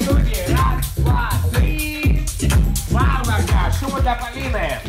Студии. Раз, два, три. Вау, Марка, шумодополимая.